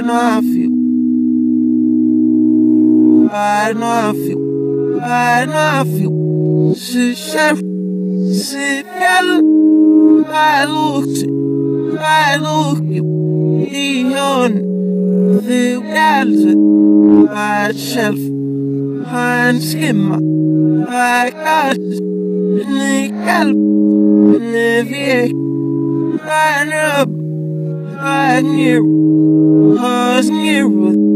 know I feel. I know I feel. I know I feel. Se chef, se fjell. I lukter, I i hånden. Det er altid bare et shelf. Han skimmer, I got Ni kalp. I up, I knew, doesn't matter.